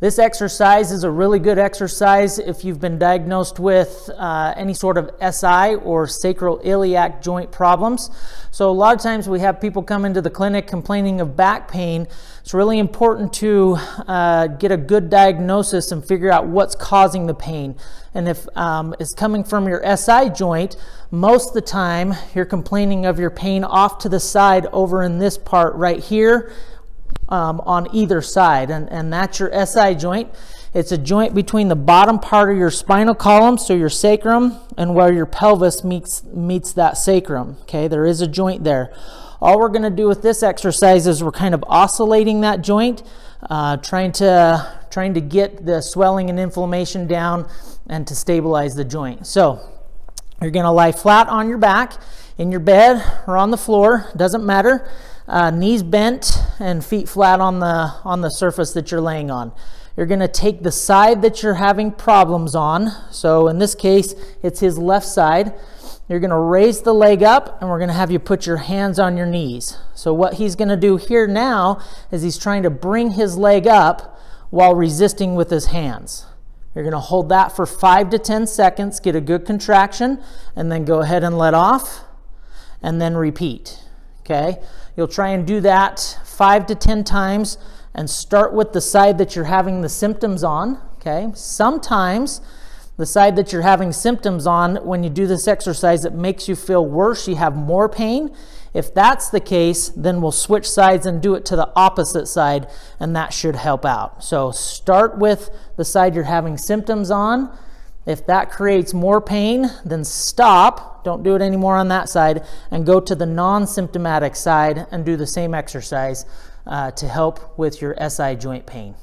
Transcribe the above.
This exercise is a really good exercise if you've been diagnosed with uh, any sort of SI or sacroiliac joint problems. So a lot of times we have people come into the clinic complaining of back pain. It's really important to uh, get a good diagnosis and figure out what's causing the pain. And if um, it's coming from your SI joint, most of the time you're complaining of your pain off to the side over in this part right here um, on either side, and, and that's your SI joint. It's a joint between the bottom part of your spinal column, so your sacrum, and where your pelvis meets, meets that sacrum. Okay, there is a joint there. All we're going to do with this exercise is we're kind of oscillating that joint, uh, trying to trying to get the swelling and inflammation down and to stabilize the joint. So you're going to lie flat on your back in your bed or on the floor, doesn't matter uh, knees bent and feet flat on the, on the surface that you're laying on. You're going to take the side that you're having problems on. So in this case, it's his left side. You're going to raise the leg up and we're going to have you put your hands on your knees. So what he's going to do here now is he's trying to bring his leg up while resisting with his hands. You're going to hold that for 5 to 10 seconds, get a good contraction, and then go ahead and let off, and then repeat. Okay? You'll try and do that five to 10 times and start with the side that you're having the symptoms on. Okay. Sometimes the side that you're having symptoms on, when you do this exercise, it makes you feel worse. You have more pain. If that's the case, then we'll switch sides and do it to the opposite side, and that should help out. So start with the side you're having symptoms on if that creates more pain, then stop. Don't do it anymore on that side and go to the non symptomatic side and do the same exercise uh, to help with your SI joint pain.